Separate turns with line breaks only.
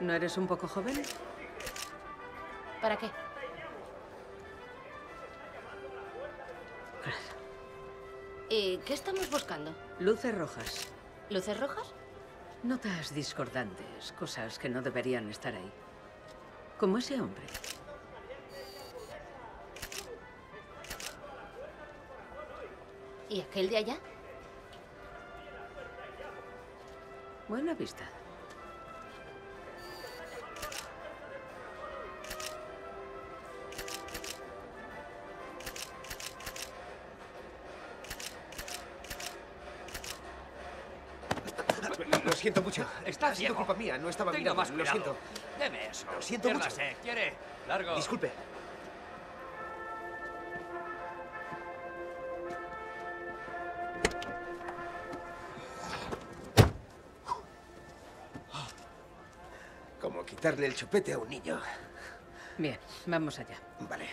¿No eres un poco joven?
¿Para qué? ¿Y qué estamos buscando?
Luces rojas.
¿Luces rojas?
Notas discordantes, cosas que no deberían estar ahí. Como ese hombre.
¿Y aquel de allá?
Buena vista.
Siento mucho.
Estás
ha sido culpa mía, no estaba
Tenga más
Lo
cuidado.
siento.
Deme eso.
Lo siento mucho.
Piérdase. ¿Quiere? Largo.
Disculpe. Como quitarle el chupete a un niño.
Bien, vamos allá.
Vale.